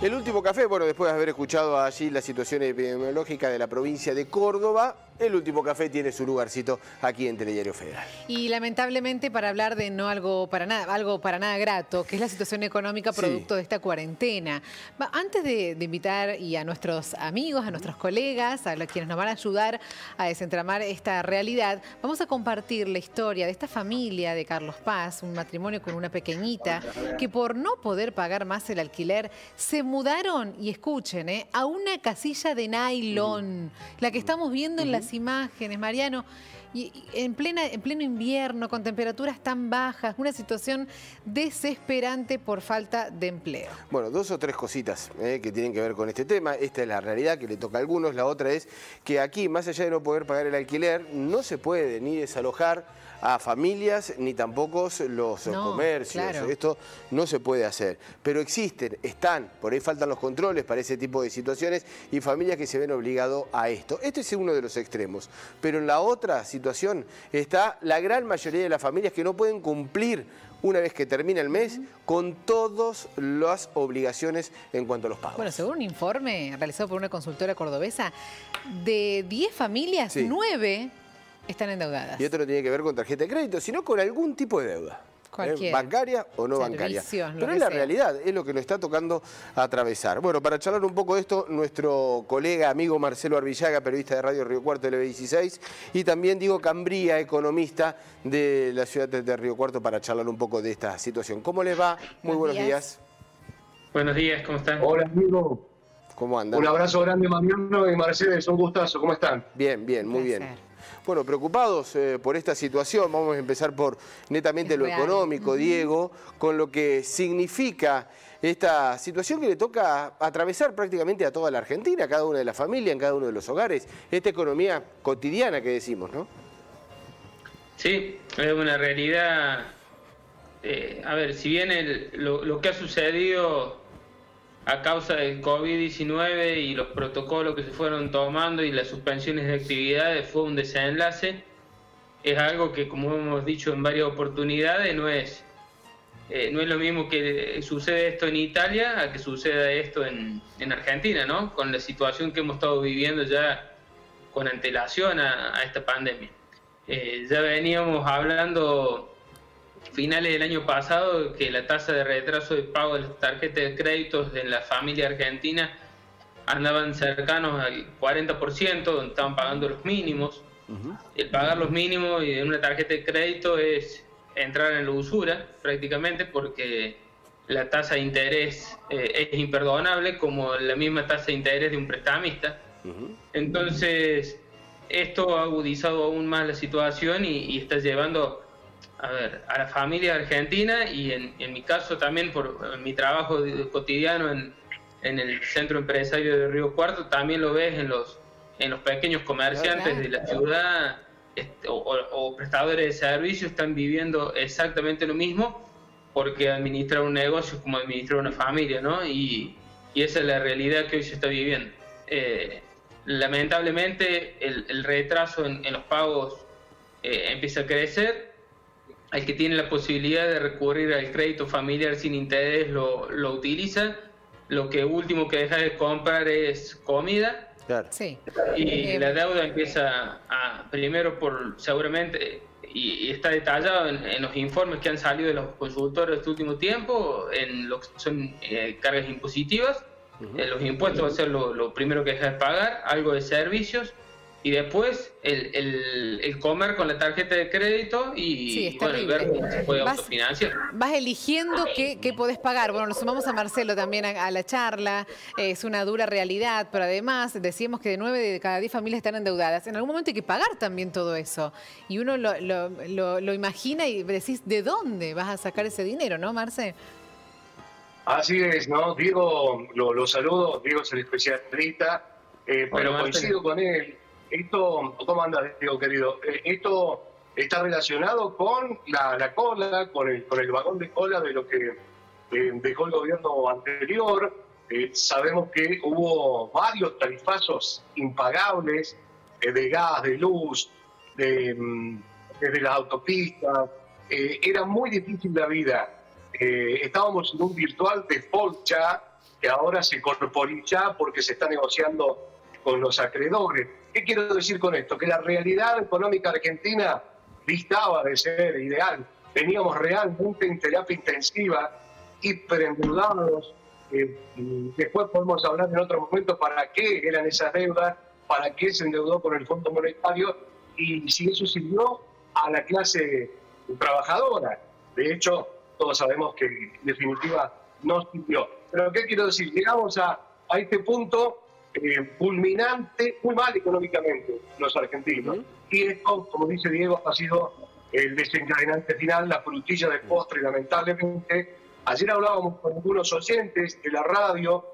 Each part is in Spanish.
El último café, bueno, después de haber escuchado allí la situación epidemiológica de la provincia de Córdoba, el último café tiene su lugarcito aquí en Telediario Federal. Y lamentablemente para hablar de no algo para nada, algo para nada grato, que es la situación económica producto de esta cuarentena. Antes de, invitar y a nuestros amigos, a nuestros colegas, a quienes nos van a ayudar a desentramar esta realidad, vamos a compartir la historia de esta familia de Carlos Paz, un matrimonio con una pequeñita, que por no poder pagar más el alquiler, se mudaron, y escuchen, eh, a una casilla de nylon, la que estamos viendo en las imágenes, Mariano. Y en, plena, en pleno invierno, con temperaturas tan bajas, una situación desesperante por falta de empleo. Bueno, dos o tres cositas eh, que tienen que ver con este tema. Esta es la realidad que le toca a algunos. La otra es que aquí, más allá de no poder pagar el alquiler, no se puede ni desalojar a familias ni tampoco los comercios. Esto no se puede hacer. Pero existen, están, por ahí faltan los controles para ese tipo de situaciones y familias que se ven obligados a esto. Este es uno de los extremos. Pero en la otra situación está la gran mayoría de las familias que no pueden cumplir una vez que termina el mes, con todas las obligaciones en cuanto a los pagos. Bueno, según un informe realizado por una consultora cordobesa, de 10 familias, 9 están endeudadas. Y esto no tiene que ver con tarjeta de crédito, sino con algún tipo de deuda. ¿eh? bancaria o no bancaria. Pero es la realidad, es lo que nos está tocando atravesar. Bueno, para charlar un poco de esto, nuestro colega, amigo Marcelo Arvillaga, periodista de Radio Río Cuarto LB16, y también Diego Cambría, economista de la ciudad de Río Cuarto, para charlar un poco de esta situación. ¿Cómo les va? Muy buenos, días. Buenos días, ¿cómo están? Hola, amigo. ¿Cómo andan? Un abrazo grande, Mariano y Mercedes, un gustazo, ¿cómo están? Bien, bien, muy bien. Bueno, preocupados eh, por esta situación, vamos a empezar por netamente lo económico, Diego, con lo que significa esta situación que le toca atravesar prácticamente a toda la Argentina, a cada una de las familias, en cada uno de los hogares, esta economía cotidiana que decimos, ¿no? Sí, es una realidad. Eh, a ver, si bien lo que ha sucedido a causa del COVID-19 y los protocolos que se fueron tomando y las suspensiones de actividades fue un desenlace. Es algo que, como hemos dicho en varias oportunidades, no es, eh, no es lo mismo que sucede esto en Italia a que suceda esto en, Argentina, ¿no? Con la situación que hemos estado viviendo ya con antelación a, esta pandemia. Eh, ya veníamos hablando finales del año pasado que la tasa de retraso de pago de las tarjetas de créditos en la familia argentina andaban cercanos al 40%, donde estaban pagando los mínimos. El pagar los mínimos en una tarjeta de crédito es entrar en la usura prácticamente porque la tasa de interés eh, es imperdonable como la misma tasa de interés de un prestamista. Entonces, esto ha agudizado aún más la situación y está llevando a ver, a la familia argentina y en, en mi caso también por mi trabajo cotidiano en, en, el centro empresario de Río Cuarto, también lo ves en los, en los pequeños comerciantes de la ciudad este, o, prestadores de servicios están viviendo exactamente lo mismo porque administrar un negocio es como administrar una familia, ¿no? Y, y esa es la realidad que hoy se está viviendo. Eh, lamentablemente el, el, retraso en, en los pagos eh, empieza a crecer el que tiene la posibilidad de recurrir al crédito familiar sin interés lo, lo utiliza. Lo que último que deja de comprar es comida. Sí. Y la deuda empieza a, primero por, seguramente, y, está detallado en, los informes que han salido de los consultores este último tiempo, en lo que son eh, cargas impositivas. Eh, los impuestos va a ser lo, lo primero que deja de pagar, algo de servicios y después el, el, comer con la tarjeta de crédito y bueno, ver cómo se puede vas, autofinanciar. Vas eligiendo qué, qué, podés pagar. Bueno, nos sumamos a Marcelo también a, la charla, es una dura realidad, pero además decíamos que de nueve de cada diez familias están endeudadas. En algún momento hay que pagar también todo eso. Y uno lo, lo, lo, imagina y decís, ¿de dónde vas a sacar ese dinero, no, Marce? Así es, ¿no? Diego, lo, saludo, Diego es el especialista, eh, pero coincido con él esto, ¿cómo andas, Diego querido? Eh, esto está relacionado con la, cola, con el, con el vagón de cola de lo que eh, dejó el gobierno anterior. Eh, sabemos que hubo varios tarifazos impagables de gas, de luz, de, mm, desde las autopistas. era muy difícil la vida. estábamos en un virtual default ya que ahora se corporiza porque se está negociando con los acreedores. ¿Qué quiero decir con esto? Que la realidad económica argentina distaba de ser ideal. Teníamos realmente en terapia intensiva, hiperendeudados. Eh, después podemos hablar en otro momento para qué eran esas deudas, para qué se endeudó con el Fondo Monetario y si eso sirvió a la clase trabajadora. De hecho, todos sabemos que en definitiva no sirvió. Pero ¿qué quiero decir? Llegamos a, a este punto eh, culminante, muy mal económicamente los argentinos. Y esto, como dice Diego, ha sido el desencadenante final, la frutilla de postre, lamentablemente. Ayer hablábamos con algunos oyentes de la radio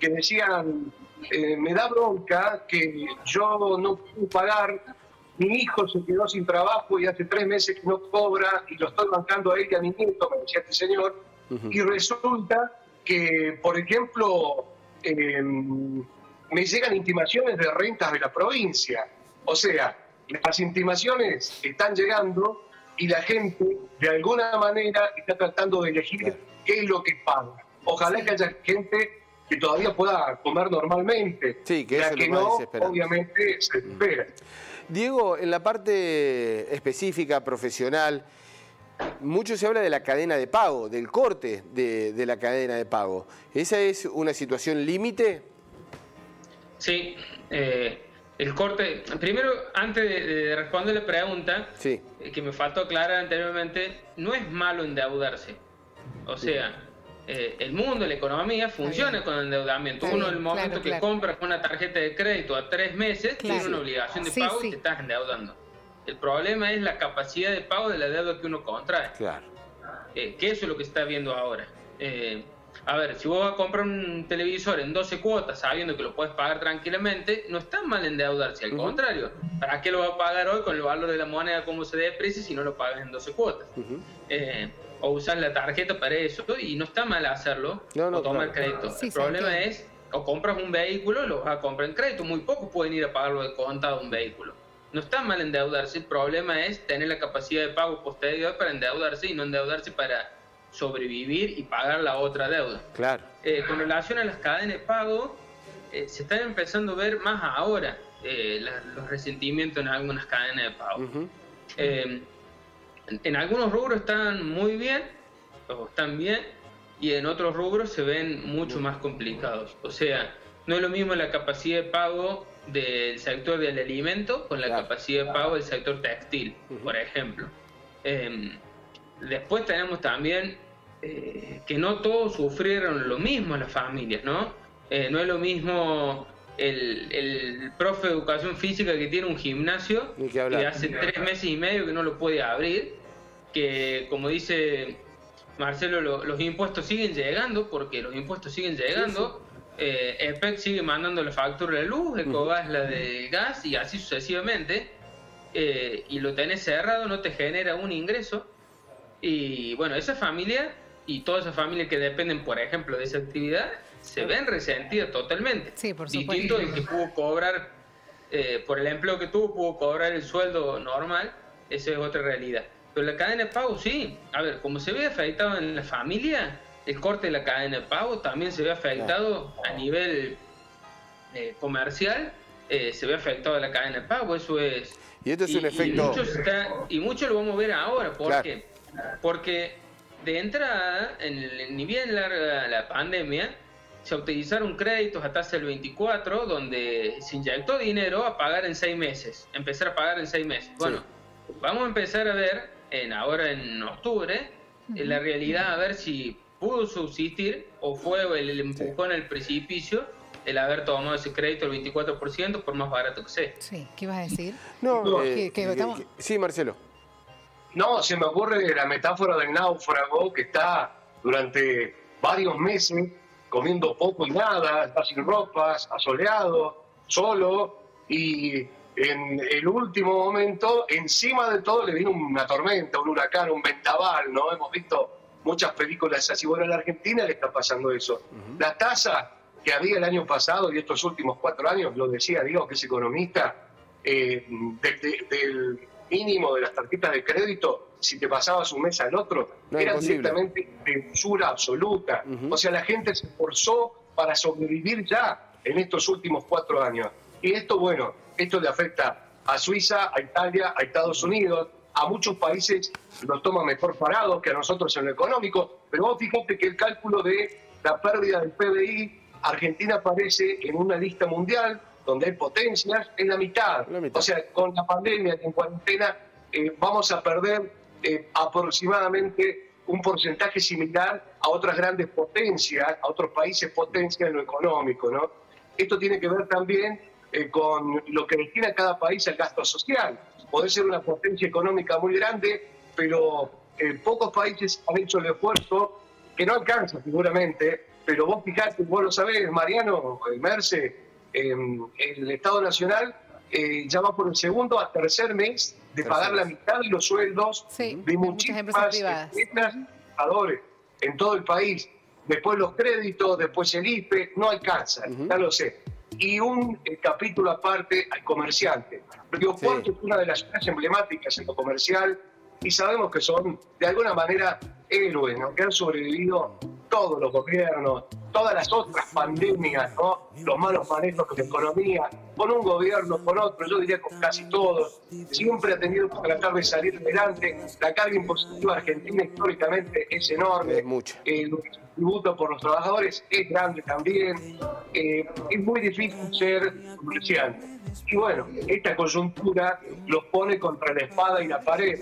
que decían, eh, me da bronca que yo no puedo pagar, mi hijo se quedó sin trabajo y hace tres meses que no cobra y lo estoy bancando a él y a mi nieto, me decía este señor, y resulta que, por ejemplo, eh, me llegan intimaciones de rentas de la provincia. O sea, las intimaciones están llegando y la gente de alguna manera está tratando de elegir qué es lo que paga. Ojalá que haya gente que todavía pueda comer normalmente, sí, que ya que no, obviamente se espera. Diego, en la parte específica, profesional, mucho se habla de la cadena de pago, del corte de, la cadena de pago. ¿Esa es una situación límite? Sí, eh, el corte. Primero, antes de, responder la pregunta, eh, que me faltó aclarar anteriormente, no es malo endeudarse. O sea, eh, el mundo, la economía funciona con el endeudamiento. Uno, en el momento que compras una tarjeta de crédito a tres meses, tiene una obligación de pago y te estás endeudando. El problema es la capacidad de pago de la deuda que uno contrae. Claro. que eso es lo que está viendo ahora. A ver, si vos vas a comprar un televisor en 12 cuotas sabiendo que lo puedes pagar tranquilamente, no está mal endeudarse, al contrario. ¿Para qué lo vas a pagar hoy con el valor de la moneda como se deprecia si no lo pagas en 12 cuotas? Eh, o usar la tarjeta para eso y no está mal hacerlo o tomar crédito. el problema es, o compras un vehículo, lo vas a comprar en crédito. Muy pocos pueden ir a pagarlo de contado un vehículo. No está mal endeudarse, el problema es tener la capacidad de pago posterior para endeudarse y no endeudarse para sobrevivir y pagar la otra deuda. Claro. Eh, con relación a las cadenas de pago, eh, se están empezando a ver más ahora eh, los resentimientos en algunas cadenas de pago. en, algunos rubros están muy bien, o están bien, y en otros rubros se ven mucho más complicados. O sea, no es lo mismo la capacidad de pago del sector del alimento con la capacidad de pago del sector textil, por ejemplo. Después tenemos también eh, que no todos sufrieron lo mismo las familias, ¿no? Eh, no es lo mismo el, profe de educación física que tiene un gimnasio que, hace tres meses y medio que no lo puede abrir, que como dice Marcelo, los impuestos siguen llegando, porque los impuestos siguen llegando. Eh, EPEC sigue mandando la factura de luz, Ecogas la de gas y así sucesivamente. y lo tenés cerrado, no te genera un ingreso. Y bueno, esa familia y todas esas familias que dependen, por ejemplo, de esa actividad, se ven resentidas totalmente. Sí, por supuesto. Distinto de que pudo cobrar, eh, por el empleo que tuvo, pudo cobrar el sueldo normal, esa es otra realidad. Pero la cadena de pago, sí. A ver, como se ve afectado en la familia, el corte de la cadena de pago también se ve afectado a nivel eh, comercial, eh, se ve afectado la cadena de pago, eso es... Y esto es un efecto... Y mucho, lo vamos a ver ahora, porque porque de entrada, en ni bien larga la pandemia, se utilizaron créditos a tasa del 24, donde se inyectó dinero a pagar en seis meses, empezar a pagar en seis meses. Bueno, vamos a empezar a ver, en ahora en octubre, en la realidad a ver si pudo subsistir o fue el, empujón al precipicio el haber tomado ese crédito el 24% por más barato que sea. Sí, ¿qué ibas a decir? No, eh, sí, Marcelo. No, se me ocurre la metáfora del náufrago que está durante varios meses comiendo poco y nada, está sin ropas, asoleado, solo, y en el último momento, encima de todo, le vino una tormenta, un huracán, un vendaval, ¿no? Hemos visto muchas películas así. Bueno, en la Argentina le está pasando eso. La tasa que había el año pasado y estos últimos cuatro años, lo decía Diego, que es economista, eh, del mínimo de las tarjetas de crédito, si te pasabas un mes al otro, era directamente de usura absoluta. O sea, la gente se esforzó para sobrevivir ya en estos últimos cuatro años. Y esto, bueno, esto le afecta a Suiza, a Italia, a Estados Unidos, a muchos países los toma mejor parados que a nosotros en lo económico, pero vos fíjate que el cálculo de la pérdida del PBI, Argentina aparece en una lista mundial donde hay potencias en la mitad. O sea, con la pandemia en cuarentena eh, vamos a perder eh, aproximadamente un porcentaje similar a otras grandes potencias, a otros países potencias en lo económico, ¿no? Esto tiene que ver también eh, con lo que destina cada país al gasto social. Puede ser una potencia económica muy grande, pero pocos países han hecho el esfuerzo, que no alcanza seguramente, pero vos fijate, vos lo sabés, Mariano, Merce, el Estado Nacional eh, ya va por el segundo a tercer mes de pagar la mitad de los sueldos de muchísimas empresas privadas en todo el país. Después los créditos, después el IPE, no alcanza, ya lo sé. Y un eh, capítulo aparte al comerciante. Río Puerto es una de las emblemáticas en lo comercial y sabemos que son de alguna manera héroes, que han sobrevivido todos los gobiernos, todas las otras pandemias, ¿no? los malos manejos de la economía, con un gobierno, con otro, yo diría con casi todos, siempre ha tenido que tratar de salir adelante. La carga impositiva argentina históricamente es enorme. mucho. El tributo por los trabajadores es grande también. Eh, es muy difícil ser comerciante. Y bueno, esta coyuntura los pone contra la espada y la pared.